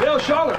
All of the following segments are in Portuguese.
Bill Schuller.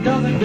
doesn't